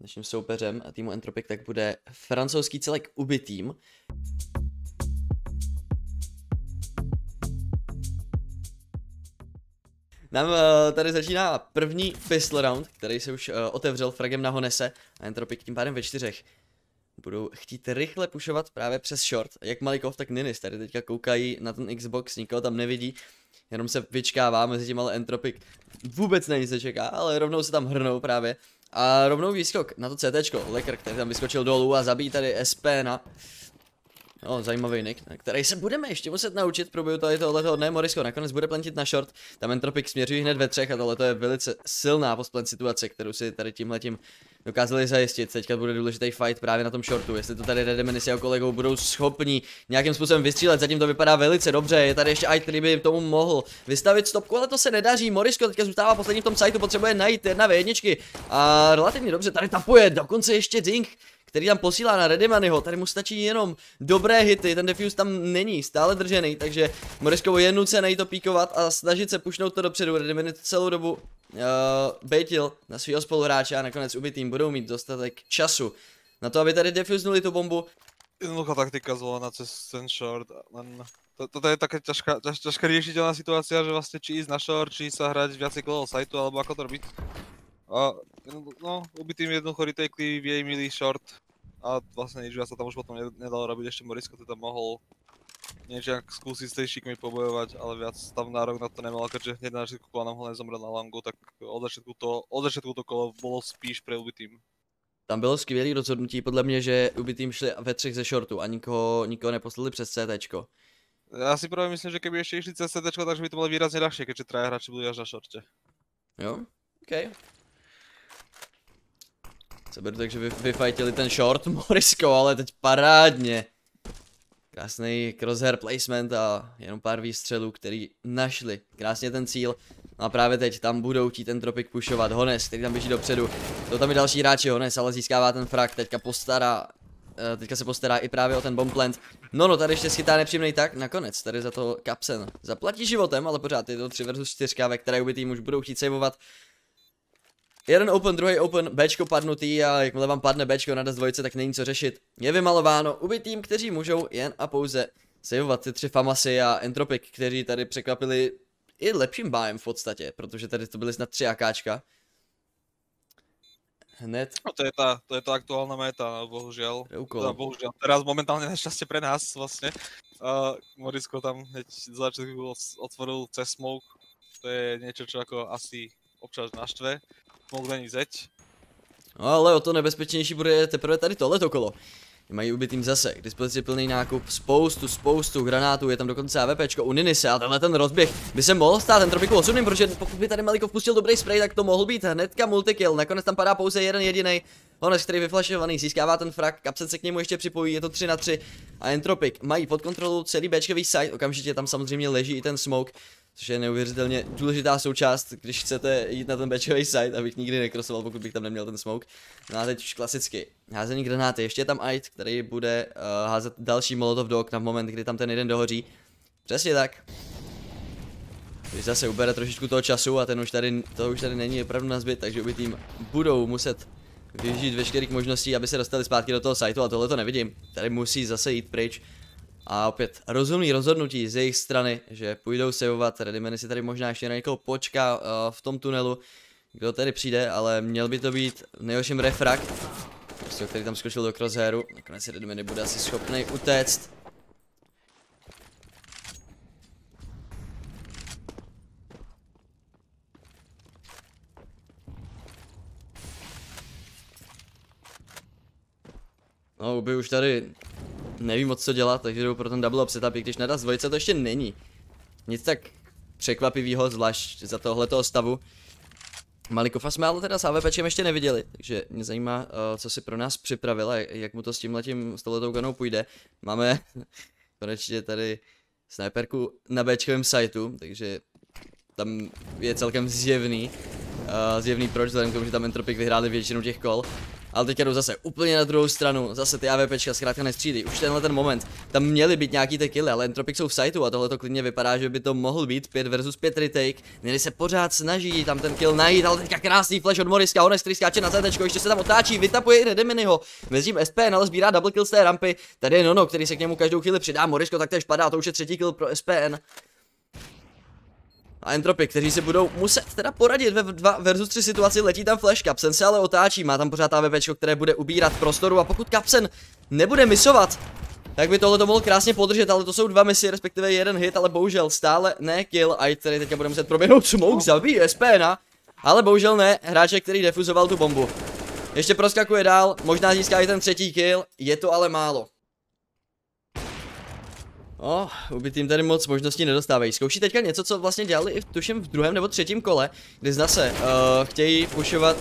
Naším soupeřem týmu Entropic tak bude francouzský celek Ubi tým. Nám uh, tady začíná první pistol round, který se už uh, otevřel fragem na Honese a Entropic tím pádem ve čtyřech. Budou chtít rychle pušovat právě přes short. Jak Malikov, tak Ninis tady teďka koukají na ten Xbox, nikoho tam nevidí. Jenom se vyčkává mezi tím, ale Entropic vůbec na nic čeká, ale rovnou se tam hrnou právě. A rovnou výskok na to CT, Lekr, který tam vyskočil dolů a zabíjí tady SP na No, zajímavý nick, na který se budeme ještě muset naučit průběhu tady tohoto dne. Morisko nakonec bude plantit na short, tam Entropic směřují hned ve třech a tohle je velice silná postplant situace, kterou si tady tímhletím dokázali zajistit. Teďka bude důležitý fight právě na tom shortu, jestli to tady Redemini s jeho kolegou budou schopni nějakým způsobem vystřílet, zatím to vypadá velice dobře, je tady ještě Ait, který by tomu mohl vystavit stopku, ale to se nedaří. Morisko teďka zůstává poslední v tom sajtu, potřebuje najít jedna v jedničky a relativně dobře tady tapuje, dokonce ještě Dink který tam posílá na Redimanyho, tady mu stačí jenom dobré hity, ten defuse tam není, stále držený, takže Moriskovo je nucený to píkovat a snažit se pušnout to dopředu, Redimany celou dobu uh, baitil na svého spoluhráče a nakonec ubitým budou mít dostatek času na to, aby tady defuznuli tu bombu. Jednoduchá taktika zvolená cez ten short, to, toto je také ťažká, ťaž, ťažká riešiteľná situácia, že vlastne či ísť na short, či sa hrať viacej kolov sajtu, alebo ako to robiť. A no, ubitým jednoducho retakeli jej milý short a vlastne nič viac sa tam už potom nedalo robiť, ešte Morisko tam mohol niečo skúsiť s tej šikmi pobojovať, ale viac tam nárok na to nemal, keďže hneď na začiatku kola nám ho nezomrel na langu, tak od začiatku to, od začiatku to kolo bolo spíš pre ubitým. Tam bylo skvělé rozhodnutí podle mě, že ubitým šli ve třech ze shortu a nikoho, nikoho neposlali přes CT. Ja si práve myslím, že keby ešte išli cez CT, takže by to bolo výrazne ľahšie, keďže traja hráči budú až na shorte. Jo, OK. Se beru tak, že vy, vyfajtili ten short Morisko, ale teď parádně. Krásný crosshair placement a jenom pár výstřelů, který našli krásně ten cíl. No a právě teď tam budou chtít ten tropik pušovat. Hones, který tam běží dopředu. To tam je další hráči, Hones, ale získává ten frak, teďka postará eh, teďka se postará i právě o ten bombplant. No no, tady ještě schytá nepříjemný tak, nakonec, tady za to Kapsen zaplatí životem, ale pořád je to 3 versus 4, ve které obě tým už budou chtít saveovat. Jeden open, druhý open, Bčko padnutý a jakmile vám padne Bčko na dvojce, tak není co řešit. Je vymalováno ubytým, kteří můžou jen a pouze saveovat ty tři Famasy a Entropic, kteří tady překvapili i lepším bájem v podstatě, protože tady to byly snad tři AKčka. Hned. No to je ta, to je ta aktuálna meta, bohužiaľ. Teda bohužiaľ. Teraz momentálne našťastie pre nás vlastne. Uh, Morisko tam hneď z začiatku otvoril cez smoke. To je niečo, čo ako asi občas naštve mohl není zeď. No ale o to nebezpečnější bude teprve tady tohleto kolo. Mají ubitým zase k dispozici plný nákup, spoustu, spoustu granátů, je tam dokonce AVPčko u Ninise a tenhle ten rozběh by se mohl stát ten tropiku osudným, protože pokud by tady Malikov pustil dobrý spray, tak to mohl být hnedka multikill, nakonec tam padá pouze jeden jediný. Honest, který vyflašovaný, získává ten frak, kapsen se k němu ještě připojí, je to 3 na 3 a Entropic mají pod kontrolou celý Bčkový site, okamžitě tam samozřejmě leží i ten smoke, což je neuvěřitelně důležitá součást, když chcete jít na ten batchový site, abych nikdy nekrosoval, pokud bych tam neměl ten smoke. No a teď už klasicky, házení granáty, ještě je tam Ait, který bude uh, házet další molotov do okna v moment, kdy tam ten jeden dohoří. Přesně tak. Když zase ubere trošičku toho času a ten už tady, to už tady není opravdu na zbyt, takže oby tým budou muset využít veškerých možností, aby se dostali zpátky do toho sajtu a tohle to nevidím. Tady musí zase jít pryč. A opět rozumný rozhodnutí z jejich strany, že půjdou saveovat, Redimany si tady možná ještě na někoho počká uh, v tom tunelu, kdo tady přijde, ale měl by to být nejhorším refrakt, prostě, který tam skočil do crosshairu, nakonec si Redimany bude asi schopný utéct. No, Uby už tady nevím moc co dělat, takže jdu pro ten double up setup, i když na dvojice to ještě není. Nic tak překvapivého, zvlášť za tohletoho stavu. Malikofa jsme ale teda s AVPčem ještě neviděli, takže mě zajímá, uh, co si pro nás připravil a jak mu to s tímhletím, s touhletou ganou půjde. Máme konečně tady sniperku na Bčkovém sajtu, takže tam je celkem zjevný, uh, zjevný proč, vzhledem k tomu, že tam Entropic vyhráli většinu těch kol. Ale teďka jdou zase úplně na druhou stranu, zase ty AVPčka zkrátka nestřílí. Už tenhle ten moment, tam měly být nějaký ty killy, ale Entropic jsou v siteu a tohle to klidně vypadá, že by to mohl být 5 versus 5 retake. Měli se pořád snaží tam ten kill najít, ale teďka krásný flash od Moriska, Honest, který skáče na CT, ještě se tam otáčí, vytapuje i Redeminiho. SPN ale sbírá double kill z té rampy. Tady je Nono, který se k němu každou chvíli přidá, Morisko taktéž padá, to už je třetí kill pro SPN a Entropy, kteří si budou muset teda poradit ve 2 versus 3 situaci, letí tam Flash, Kapsen se ale otáčí, má tam pořád AVP, které bude ubírat prostoru a pokud Kapsen nebude misovat, tak by tohle to mohl krásně podržet, ale to jsou dva misy, respektive jeden hit, ale bohužel stále ne kill, a tady teďka bude muset proběhnout smoke, zabíjí SPN, ale bohužel ne, hráče, který defuzoval tu bombu. Ještě proskakuje dál, možná získá i ten třetí kill, je to ale málo. O, oh, ubytým tady moc možností nedostávají. Zkouší teďka něco, co vlastně dělali i v, tuším v druhém nebo třetím kole, kdy zase uh, chtějí pušovat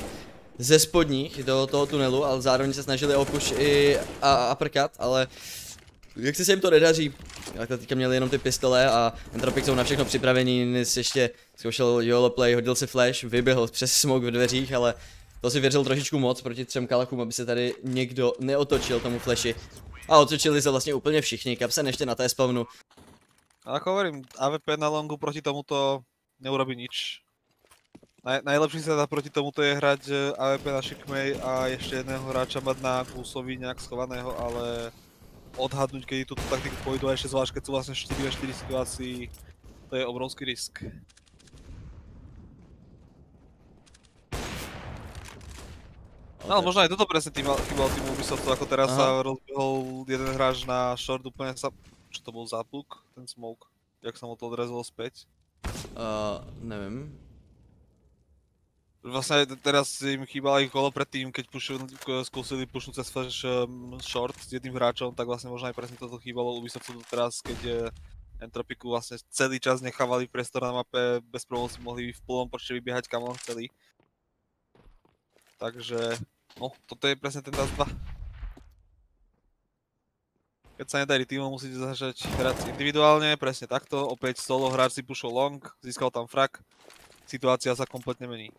ze spodních do toho tunelu, ale zároveň se snažili o push i a, uppercut, ale jak se jim to nedaří. Jak teďka měli jenom ty pistole a Entropic jsou na všechno připravení, Nis ještě zkoušel YOLO play, hodil si flash, vyběhl přes smoke v dveřích, ale to si věřil trošičku moc proti třem kalachům, aby se tady někdo neotočil tomu flashi. A otočili se vlastně úplně všichni, Kapsen ještě na té spawnu. A ako hovorím, AVP na longu proti tomuto neurobí nič. Naj, najlepší sa dá proti tomuto je hrať AVP na Shikmej a ešte jedného hráča mať na Kúsovi nejak schovaného, ale odhadnúť, kedy túto taktiku pôjdu a ešte zvlášť keď sú vlastne 4 v 4 situácii, to je obrovský risk. No ale možno aj toto presne tým, chýbal tým Ubisoftu, ako teraz Aha. sa rozbehol jeden hráč na short úplne sa... Čo to bol zapluk? Ten smoke? Jak sa mu to odrezalo späť? Uh, neviem. Vlastne teraz im chýbal aj kolo predtým, keď pušu, skúsili pušnúť cez flash um, short s jedným hráčom, tak vlastne možno aj presne toto chýbalo Ubisoftu teraz, keď uh, Entropiku vlastne celý čas nechávali priestor na mape, bez problémov si mohli v plnom počte vybiehať kam len chceli. Takže No, toto je presne ten DAS 2. Keď sa nedarí týmom, musíte začať hrať individuálne, presne takto. Opäť solo hráč si pušol long, získal tam frak. Situácia sa kompletně mení.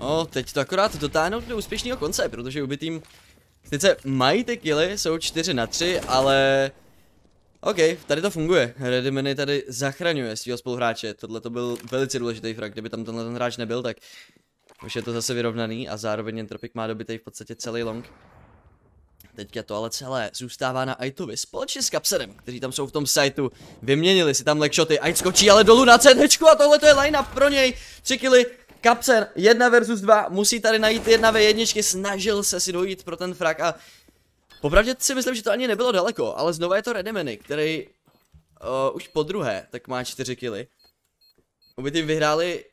No, teď to akorát dotáhnout do úspěšného konce, protože uby tým sice mají ty killy, jsou 4 na 3, ale... OK, tady to funguje. Rediminy tady zachraňuje svého spoluhráče. Tohle to byl velice důležitý frak, kdyby tam tenhle ten hráč nebyl, tak už je to zase vyrovnaný a zároveň Entropik má dobitej v podstatě celý long. Teďka to ale celé zůstává na Aitovi společně s Kapserem, kteří tam jsou v tom sajtu. Vyměnili si tam legshoty, Ait skočí ale dolů na CT a tohle to je line up pro něj. Tři killy, Kapser, jedna versus dva, musí tady najít jedna ve jedničky, snažil se si dojít pro ten frak a popravdě si myslím, že to ani nebylo daleko, ale znovu je to Redemany, který uh, už po druhé tak má čtyři killy. Obě tým vyhráli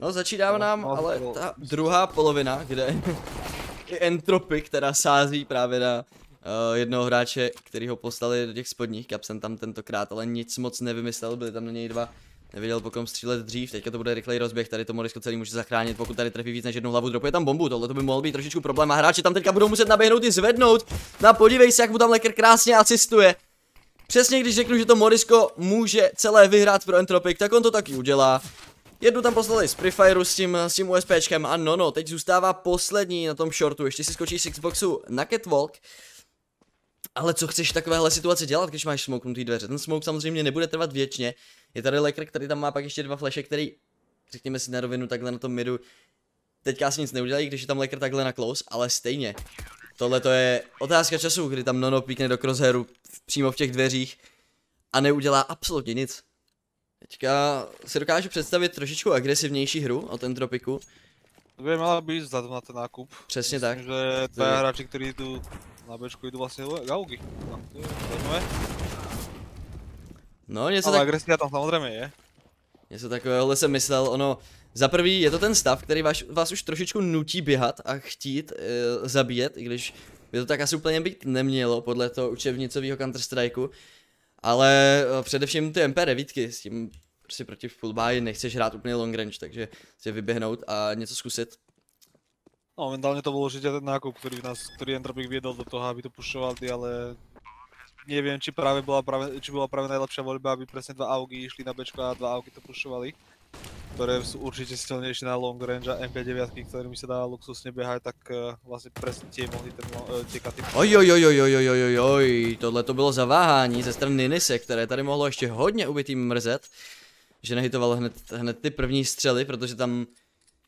No začíná nám ale ta druhá polovina, kde je Entropy, která sází právě na uh, jednoho hráče, který ho poslali do těch spodních kapsen tam tentokrát, ale nic moc nevymyslel, byli tam na něj dva. Nevěděl po kom střílet dřív, teďka to bude rychlej rozběh, tady to Morisko celý může zachránit, pokud tady trefí víc než jednu hlavu, dropuje tam bombu, tohle to by mohl být trošičku problém a hráči tam teďka budou muset naběhnout i zvednout. Na podívej se, jak mu tam Leker krásně asistuje. Přesně když řeknu, že to Morisko může celé vyhrát pro Entropic, tak on to taky udělá. Jednu tam poslali z Prefire s tím, s tím USPčkem a no no, teď zůstává poslední na tom shortu, ještě si skočí z Xboxu na Catwalk. Ale co chceš takovéhle situaci dělat, když máš smoknutý dveře? Ten smoke samozřejmě nebude trvat věčně. Je tady Lekr, který tam má pak ještě dva flashe, který, řekněme si na rovinu, takhle na tom midu, teďka asi nic neudělají, když je tam Lekr takhle na close, ale stejně. Tohle to je otázka času, kdy tam Nono píkne do crosshairu přímo v těch dveřích a neudělá absolutně nic. Teďka si dokážu představit trošičku agresivnější hru od Entropiku. To by měla být vzhledem na ten nákup. Přesně Myslím, tak. že to je hráči, kteří tu na Bčku jdou vlastně gaugy. No, něco Ale tak... agresivita tam samozřejmě je. Něco takového jsem myslel, ono... Za prvý je to ten stav, který vás, vás už trošičku nutí běhat a chtít e, zabíjet, i když by to tak asi úplně být nemělo podle toho učebnicového Counter Strikeu. Ale eh, především ty MP9, s tím prostě proti full buy nechceš hrát úplně long range, takže si vyběhnout a něco zkusit. No, momentálně to byl určitě ten nákup, který nás, který Entropik vědol do toho, aby to pušovali, ale neviem, či práve bola práve, či bola práve najlepšia voľba, aby presne dva augy išli na bečko a dva augy to pušovali ktoré sú určite silnejšie na long range a MP9, ktorými sa dá luxusne behať, tak uh, vlastne presne tie mohli ten, uh, tie katy. Oj, oj, oj, oj, oj, oj, oj, tohle to bylo zaváhání ze strany Ninise, ktoré tady mohlo ešte hodne ubytým mrzet, že nehitovalo hned, hned ty první střely, protože tam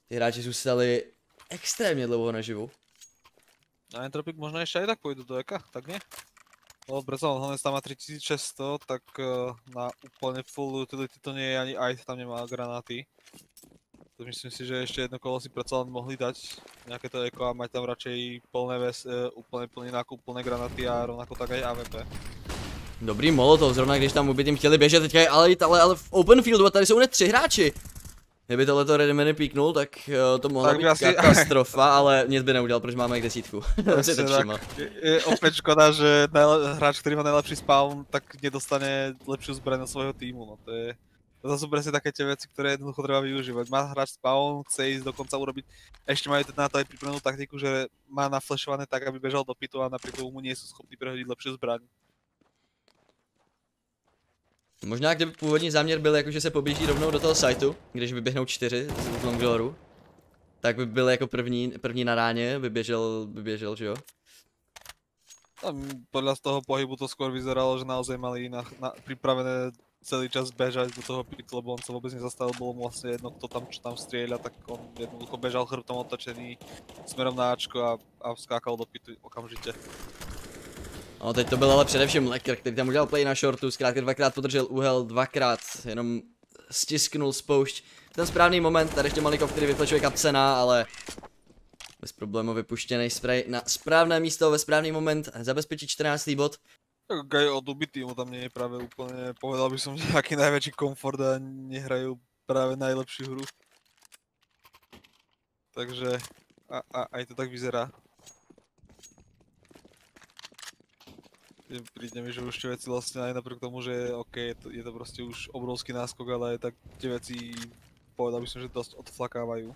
ty hráči zůstali extrémně dlouho naživu. A Entropik možná ještě i tak půjdu do Eka, tak ne? Lebo predsa len Honest tam má 3600, tak uh, na úplne full utility to nie je ani aj tam nemá granáty. To myslím si, že ešte jedno kolo si len mohli dať nejaké to eko a mať tam radšej plné ves, uh, úplne plný nákup, plné granáty a rovnako tak aj AVP. Dobrý molotov, zrovna když tam ubitým chtěli běžet, teďka je ale, ale, ale v open fieldu a tady jsou hned tři hráči. Kdyby tohleto Redmany píknul, tak uh, to mohla Tak být asi- katastrofa, ale nic by neudělal, protože máme jak desítku. Jsem si to všiml. Opäť škoda, že najle- hráč, ktorý má najlepší spawn, tak nedostane lepšiu zbraň od svojho týmu. No to je, to sú presne také tie veci, ktoré jednoducho treba využívať. Má hráč spawn, chce ísť dokonca urobiť, ešte majú na to aj pripravenú taktiku, že má naflešované tak, aby bežal do pitu a tomu mu nie sú schopní prehodiť lepšiu zbraň. Možná kdyby původní záměr byl jako, že se poběží rovnou do toho sajtu, když vyběhnou čtyři z Longdoru, tak by byl jako první, první na ráně, vyběžel, vyběžel, že jo? Tam podľa z toho pohybu to skôr vyzeralo, že naozaj mali na, na, pripravené celý čas bežať do toho pitu, lebo on sa vôbec nezastavil, bolo mu vlastne jedno, kto tam čo tam strieľa, tak on jednoducho bežal chrbtom otočený smerom na Ačko a, a skákal do pitu okamžite. No teď to byl ale především Lecker, který tam udělal play na shortu, zkrátka dvakrát podržel úhel, dvakrát jenom stisknul spoušť. Ten správný moment, tady ještě Malikov, který vytlačuje kapcena, ale bez problému vypuštěný spray na správné místo ve správný moment, zabezpečí 14. bod. Tak aj od Ubity mu tam nie je práve úplne, povedal by som, že aký najväčší komfort a nehrajú práve najlepšiu hru. Takže a, a, aj to tak vyzerá. Príde mi, že už tie veci vlastne aj napriek tomu, že OK, je to, je to proste už obrovský náskok, ale tak tie veci povedal by som, že dosť odflakávajú.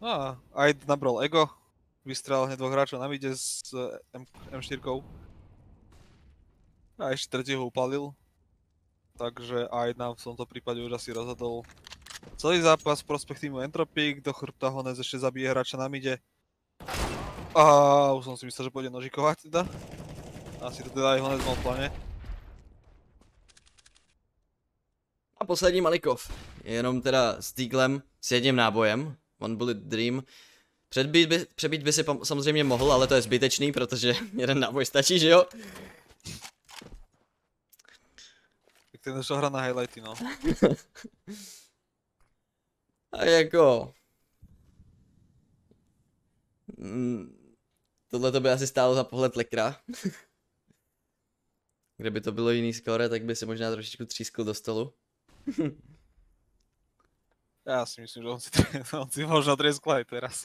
No a aj nabral ego, vystrel hneď dvoch hráčov na mide s eh, M- M4. A ešte tretieho upalil. Takže aj nám v tomto prípade už asi rozhodol celý zápas prospech týmu Entropic, do chrbta Honec ešte zabije hráča na mide. A už som si myslel, že pôjde nožikovať teda. Asi to teda aj Honec mal v pláne. A poslední Malikov, jenom teda s Deaglem, s jedním nábojem, One Bullet Dream. Předbít by, přebít by si samozřejmě mohl, ale to je zbytečný, protože jeden náboj stačí, že jo? Tak ten došel hra na highlighty, no. A jako... Mm, Tohle to by asi stálo za pohled lekra. Kdyby to bylo jiný skore, tak by si možná trošičku třískl do stolu. Ja si myslím, že on si, on si možno treskl aj teraz.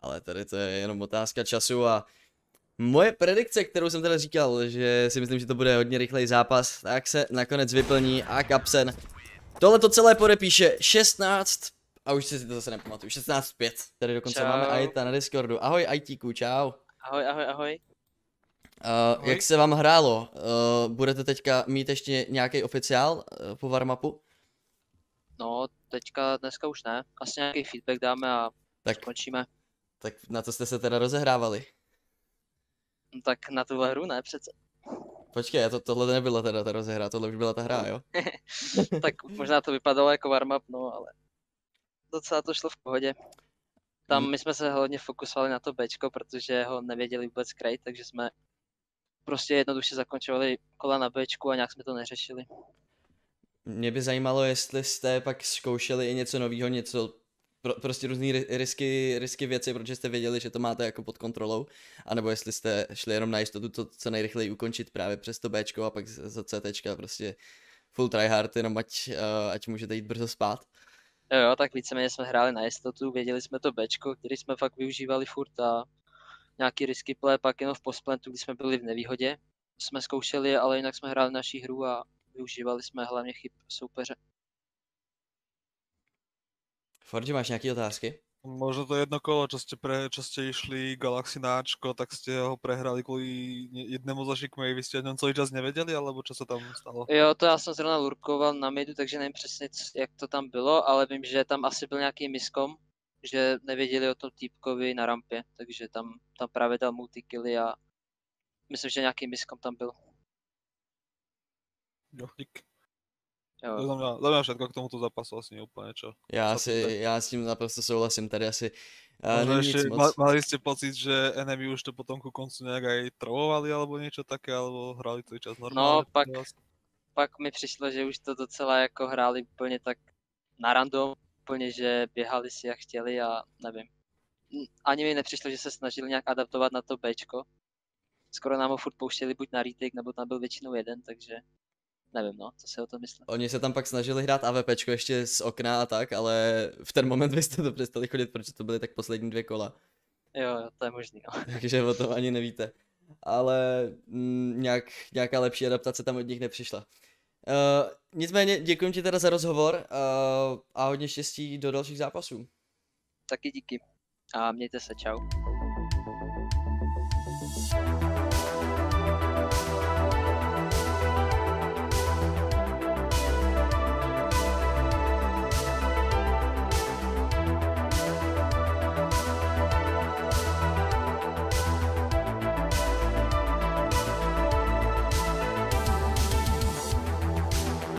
Ale tady to je jenom otázka času a moje predikce, kterou jsem teda říkal, že si myslím, že to bude hodně rychlej zápas, tak se nakonec vyplní a Kapsen tohle to celé podepíše 16 a už si to zase nepamatuju, 16.5. Tady dokonce Čau. máme Aita na Discordu. Ahoj ITku, čau. Ahoj, ahoj, ahoj. Uh, Ahoj. jak se vám hrálo? Uh, budete teďka mít ještě nějaký oficiál uh, po warmapu? No, teďka, dneska už ne. Asi nějaký feedback dáme a Tak, skončíme. tak na co jste se teda rozehrávali? Tak na tuhle hru ne přece. Počkej, to, tohle nebyla teda ta rozehra, tohle už byla ta hra, jo? tak možná to vypadalo jako warm-up, no ale docela to šlo v pohodě. Tam Mm. my jsme se hodně fokusovali na to Bčko, protože ho nevěděli vůbec krejt, takže jsme prostě jednoduše zakončovali kola na Bčku a nějak jsme to neřešili. Mě by zajímalo, jestli jste pak zkoušeli i něco nového, něco, pro, prostě různý ri- risky, risky věci, protože jste věděli, že to máte jako pod kontrolou, anebo jestli jste šli jenom na jistotu to co nejrychleji ukončit právě přes to Bčko a pak za CTčka prostě full tryhard, jenom ať, uh, ať můžete jít brzo spát. Jo, jo, tak víceméně jsme hráli na jistotu, věděli jsme to Bčko, který jsme fakt využívali furt a nějaký risky play pak jenom v postplantu, kdy jsme byli v nevýhodě. Jsme zkoušeli, ale jinak jsme hráli naší hru a využívali jsme hlavně chyb soupeře. Forge, máš nějaké otázky? Možno to jedno kolo, čo ste, pre, čo ste išli Galaxy na Ačko, tak ste ho prehrali kvôli jednému zo šikmej, vy ste o ňom celý čas nevedeli, alebo čo sa tam stalo? Jo, to já jsem zrovna lurkoval na midu, takže nevím přesně, c- jak to tam bylo, ale vím, že tam asi byl nějaký miskom, že nevěděli o tom týpkovi na rampě, takže tam, tam právě dal multikilly a myslím, že nějaký miskom tam byl. Jo, dík. Jo. To je za mňa, za mňa všetko k tomuto zápasu asi úplne čo. Já, Co si, ty- já s tím naprosto souhlasím, tady asi uh, Možno není ešte nic ma, moc. mali ste pocit, že enemy už to potom ku koncu nejak aj trollovali alebo niečo také, alebo hrali celý čas normálne? pak- Vlastne. Pak mi přišlo, že už to docela jako hráli úplně tak na random, úplně, že běhali si jak chtěli a nevím. Ani mi nepřišlo, že se snažili nějak adaptovat na to Bčko. Skoro nám ho furt pouštěli buď na retake, nebo tam byl většinou jeden, takže nevím no, co si o tom myslím. Oni se tam pak snažili hrát AVPčko ještě z okna a tak, ale v ten moment vy jste to přestali chodit, protože to byly tak poslední dvě kola. Jo, jo, to je možný, no. Takže o tom ani nevíte. Ale mm, nějak, nějaká lepší adaptace tam od nich nepřišla. Uh, nicméně děkuji ti teda za rozhovor uh, a hodně štěstí do dalších zápasů. Taky díky. A mějte se, čau.